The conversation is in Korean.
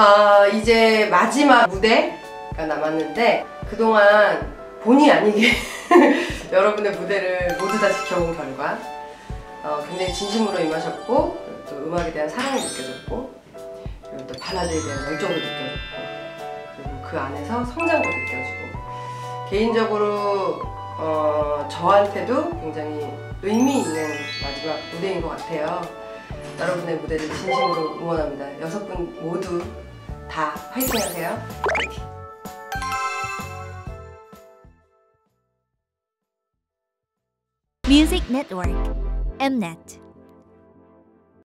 아, 이제 마지막 무대가 남았는데 그동안 본의 아니게 여러분의 무대를 모두 다 지켜본 결과 어, 굉장히 진심으로 임하셨고 또 음악에 대한 사랑이 느껴졌고 그리고 또 발라드에 대한 열정도 느껴졌고 그리고 그 안에서 성장도 느껴지고 개인적으로 어, 저한테도 굉장히 의미 있는 마지막 무대인 것 같아요. 여러분의 무대를 진심으로 응원합니다. 여섯 분 모두 다 화이팅 하세요. Music Network Mnet